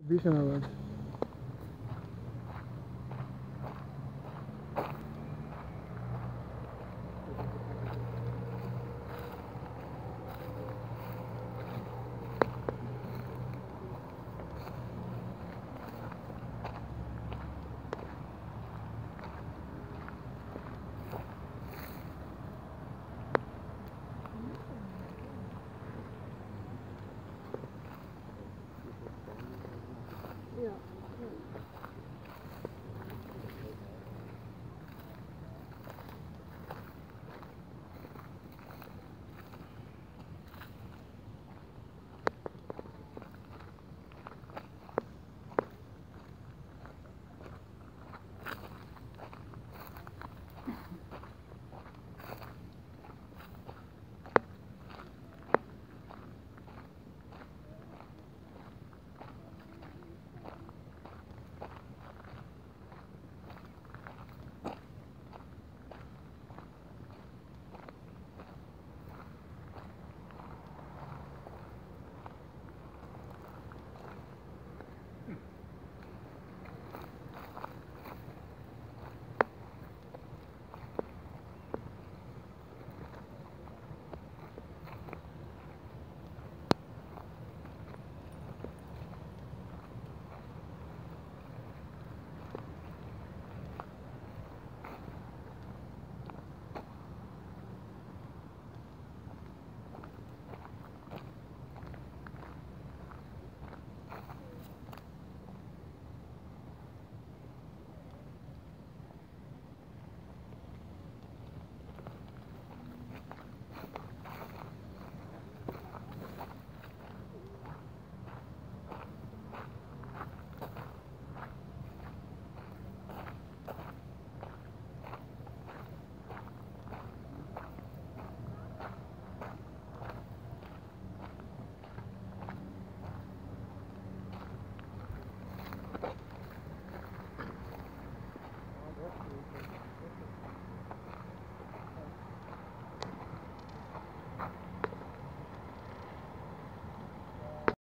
भीषण